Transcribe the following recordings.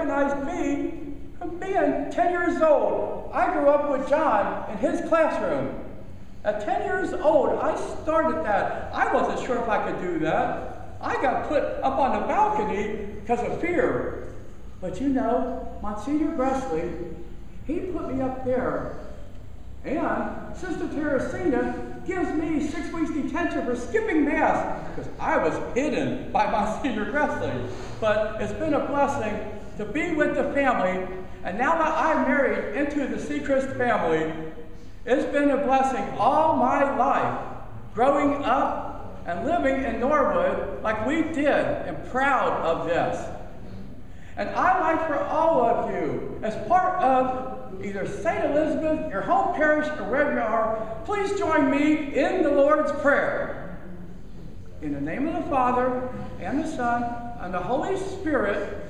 recognized me from being 10 years old. I grew up with John in his classroom. At 10 years old, I started that. I wasn't sure if I could do that. I got put up on the balcony because of fear. But you know, Monsignor Gressley, he put me up there. And Sister Teresina gives me six weeks detention for skipping Mass because I was hidden by Monsignor Gressley. But it's been a blessing to be with the family. And now that I'm married into the Seacrest family, it's been a blessing all my life, growing up and living in Norwood like we did, and proud of this. And I'd like for all of you, as part of either St. Elizabeth, your home parish, or wherever you are, please join me in the Lord's Prayer. In the name of the Father, and the Son, and the Holy Spirit,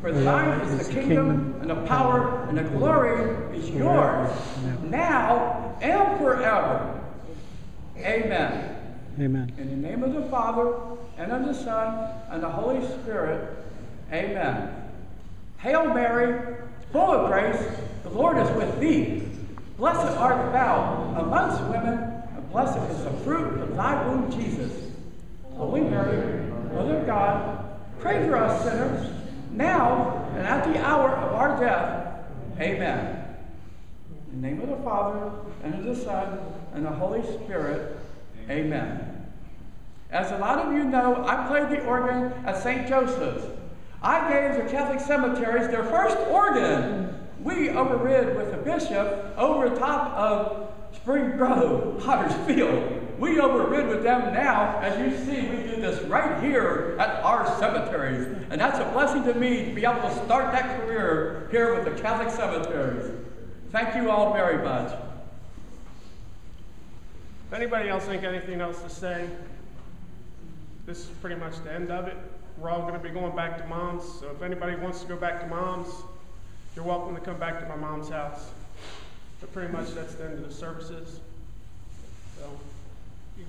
For thine is the kingdom, and the power, and the glory is yours, now and forever. Amen. Amen. In the name of the Father, and of the Son, and the Holy Spirit. Amen. Hail Mary, full of grace, the Lord is with thee. Blessed art thou amongst women, and blessed is the fruit of thy womb, Jesus. Holy Mary, Mother of God, pray for us sinners, now and at the hour of our death. Amen. In the name of the Father, and of the Son, and the Holy Spirit. Amen. As a lot of you know, I played the organ at St. Joseph's. I gave the Catholic cemeteries their first organ. We overrid with the bishop over top of Spring Grove, Huddersfield. We overrid with them now. As you see, we do this right here at our cemeteries. And that's a blessing to me to be able to start that career here with the Catholic cemeteries. Thank you all very much. If anybody else think anything else to say, this is pretty much the end of it. We're all going to be going back to mom's, so if anybody wants to go back to mom's, you're welcome to come back to my mom's house. But pretty much that's the end of the services. So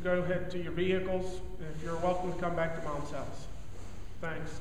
go ahead to your vehicles, if you're welcome to come back to mom's house. Thanks.